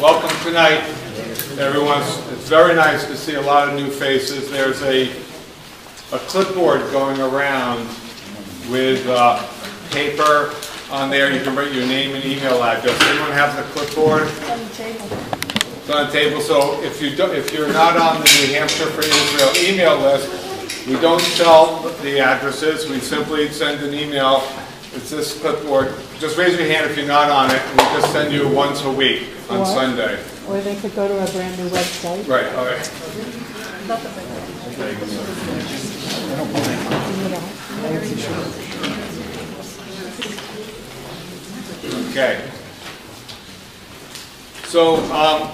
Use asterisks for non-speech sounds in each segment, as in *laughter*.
welcome tonight, everyone. It's very nice to see a lot of new faces. There's a, a clipboard going around with uh, paper on there. You can write your name and email address. Anyone have the clipboard? on the table. It's on the table, so if you don't, if you're not on the New Hampshire for Israel email list, we don't sell the addresses, we simply send an email, it's this clipboard, just raise your hand if you're not on it, we just send you once a week on What? Sunday. Or they could go to a brand new website. Right, okay. Okay. So, um,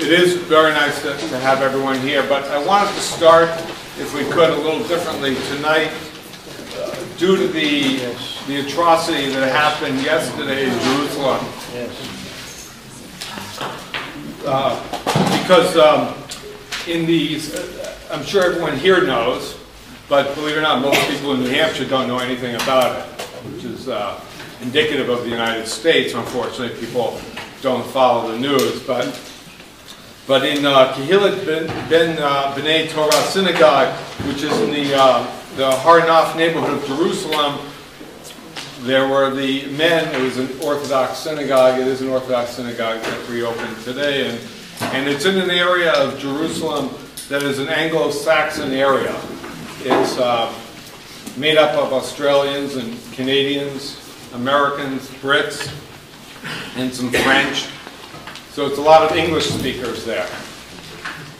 it is very nice to, to have everyone here, but I wanted to start, if we could, a little differently tonight, uh, due to the, the atrocity that happened yesterday in Jerusalem. Uh, Because, um, in these, I'm sure everyone here knows, but believe it or not, most people in New Hampshire don't know anything about it, which is uh, indicative of the United States. Unfortunately, people don't follow the news. But, but in uh, Kehillat Ben, ben uh, B'nai Torah Synagogue, which is in the, uh, the Har Nof neighborhood of Jerusalem, there were the men, it was an Orthodox synagogue, it is an Orthodox synagogue that reopened today, and, and it's in an area of Jerusalem that is an Anglo-Saxon area. It's uh, made up of Australians and Canadians, Americans, Brits, and some French. So it's a lot of English speakers there.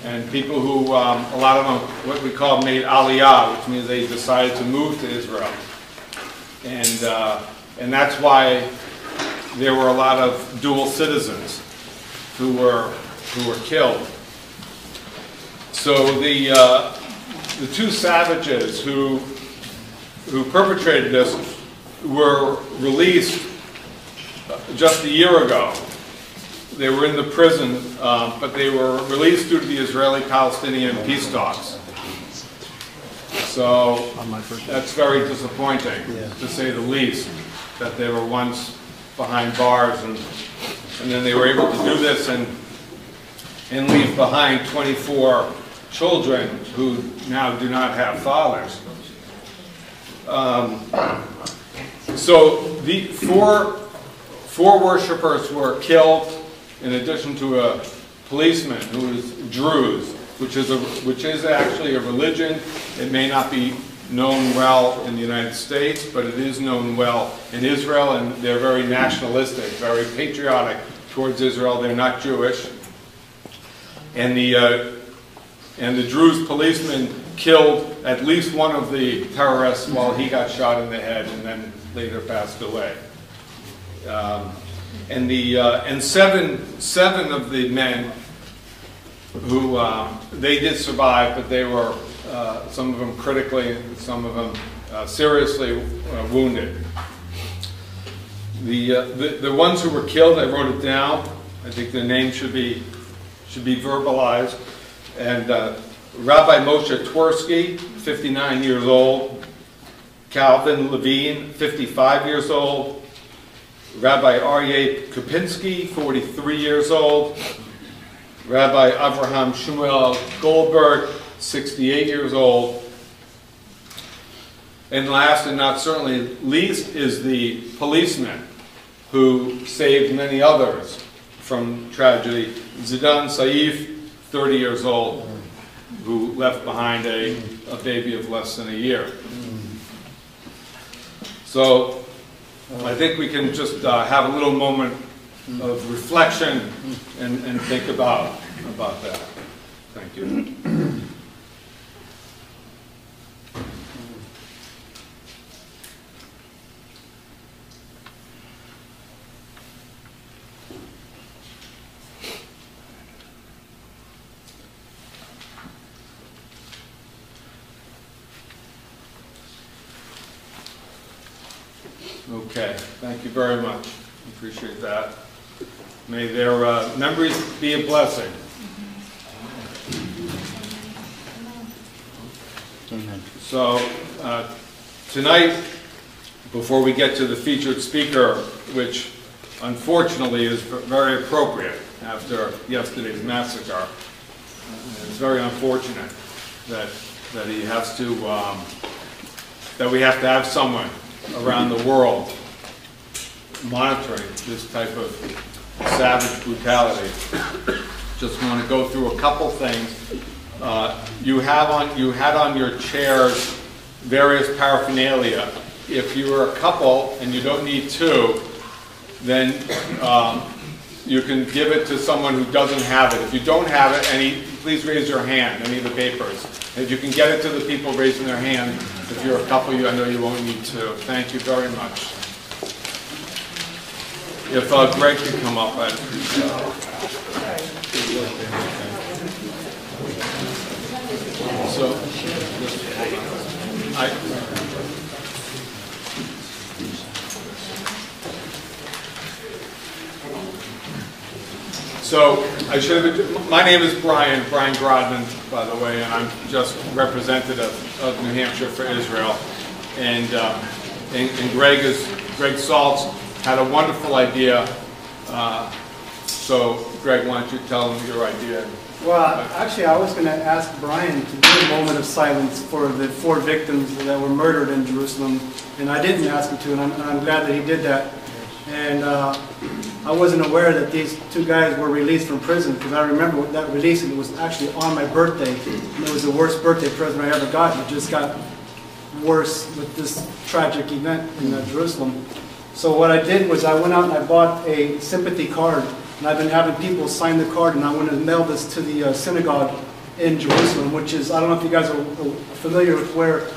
And people who, um, a lot of them, what we call made aliyah, which means they decided to move to Israel. And, uh, and that's why there were a lot of dual citizens who were, who were killed. So the, uh, the two savages who, who perpetrated this were released just a year ago. They were in the prison, uh, but they were released due to the Israeli-Palestinian peace talks. So that's very disappointing, to say the least, that they were once behind bars and, and then they were able to do this and, and leave behind 24 children who now do not have fathers. Um, so the four, four worshipers were killed in addition to a policeman who is Druze, which is, a, which is actually a religion. It may not be known well in the United States, but it is known well in Israel, and they're very nationalistic, very patriotic towards Israel. They're not Jewish. And the, uh, and the Druze policeman killed at least one of the terrorists while he got shot in the head and then later passed away. Um, and the uh, and seven seven of the men who um, they did survive, but they were uh, some of them critically, some of them uh, seriously uh, wounded. The, uh, the the ones who were killed, I wrote it down. I think their names should be should be verbalized. And uh, Rabbi Moshe Twersky, 59 years old. Kalman Levine, 55 years old. Rabbi Aryeh Kupinski, 43 years old. Rabbi Abraham Shmuel Goldberg, 68 years old. And last and not certainly least is the policeman who saved many others from tragedy. Zidan Saif, 30 years old, who left behind a, a baby of less than a year. So I think we can just uh, have a little moment of reflection and, and think about, about that. Thank you. Okay, thank you very much. Appreciate that. May their uh, memories be a blessing. So, uh, tonight, before we get to the featured speaker, which unfortunately is very appropriate after yesterday's massacre. It's very unfortunate that, that he has to, um, that we have to have someone around the world monitoring this type of savage brutality. Just want to go through a couple things. Uh, You have on, you had on your chairs various paraphernalia. If you are a couple and you don't need two, then um, you can give it to someone who doesn't have it. If you don't have it, any, please raise your hand, any of the papers. If you can get it to the people raising their hand, if you're a couple, you, I know you won't need to. Thank you very much. If uh, Greg could come up, I'd appreciate it. So, I, So, I should have, my name is Brian, Brian Grodman, by the way, and I'm just representative of New Hampshire for Israel. And, uh, and and Greg is, Greg Saltz had a wonderful idea. Uh, So, Greg, why don't you tell them your idea? Well, actually, I was going to ask Brian to do a moment of silence for the four victims that were murdered in Jerusalem, and I didn't ask him to, and I'm, and I'm glad that he did that. And uh, I wasn't aware that these two guys were released from prison, because I remember that release, and it was actually on my birthday, and it was the worst birthday present I ever got, it just got worse with this tragic event in uh, Jerusalem. So what I did was I went out and I bought a sympathy card, and I've been having people sign the card, and I want to mail this to the uh, synagogue in Jerusalem, which is, I don't know if you guys are familiar with where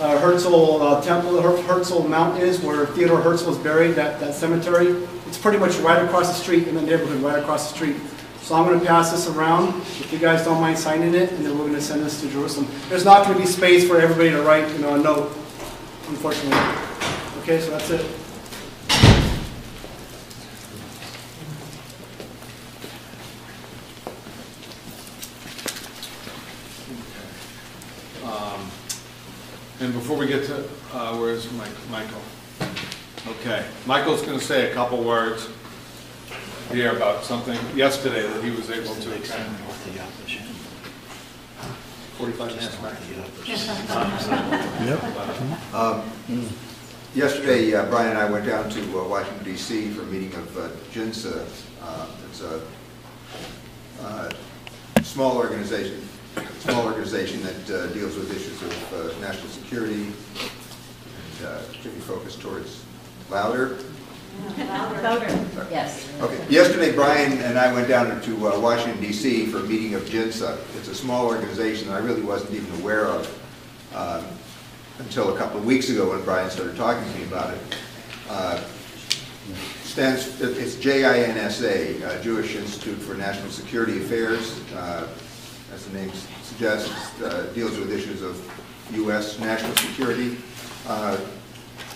uh, Herzl uh, Temple, Her- Herzl Mount is, where Theodore Herzl is buried, that, that cemetery. It's pretty much right across the street in the neighborhood, right across the street. So I'm going to pass this around, if you guys don't mind signing it, and then we're going to send this to Jerusalem. There's not going to be space for everybody to write, you know, a note, unfortunately. Okay, so that's it. And before we get to, uh, where's Mike, Michael? Okay, Michael's going to say a couple words here about something yesterday that he was able to attend. Forty-five minutes back. *laughs* Yesterday, uh, Brian and I went down to uh, Washington DC for a meeting of uh, JINSA. Uh, It's a uh, small organization, small organization that uh, deals with issues of uh, national security, and uh, particularly focused towards louder. Yes. Okay, yesterday Brian and I went down to uh, Washington DC for a meeting of JINSA. It's a small organization that I really wasn't even aware of um, until a couple of weeks ago when Brian started talking to me about it. Uh, Stands, it's JINSA, uh, Jewish Institute for National Security Affairs. Uh, As the name suggests, uh, deals with issues of U.S. national security uh,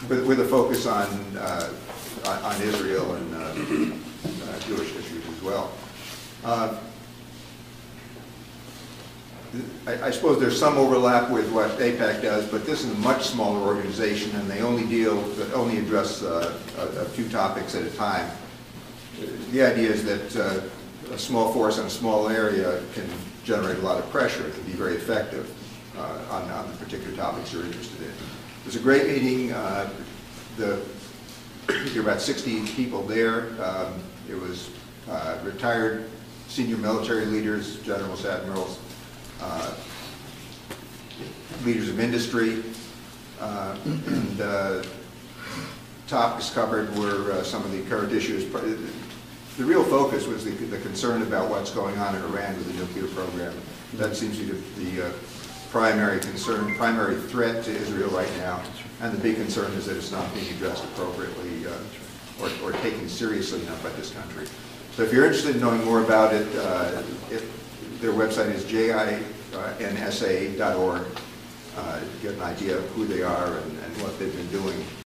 with with a focus on uh, on Israel and uh, uh, Jewish issues as well. Uh, I I suppose there's some overlap with what AIPAC does, but this is a much smaller organization, and they only deal, only address a a few topics at a time. The idea is that a small force in a small area can generate a lot of pressure, it can be very effective on on the particular topics you're interested in. It was a great meeting, uh, the there were about 60 people there. Um, It was uh, retired senior military leaders, generals, admirals, uh, leaders of industry, uh, *clears throat* and uh, topics covered were uh, some of the current issues. The real focus was the the concern about what's going on in Iran with the nuclear program. That seems to be the uh, primary concern, primary threat to Israel right now, and the big concern is that it's not being addressed appropriately uh, or or taken seriously enough by this country. So if you're interested in knowing more about it, uh, it- their website is jinsa.org. Uh, Get an idea of who they are and and what they've been doing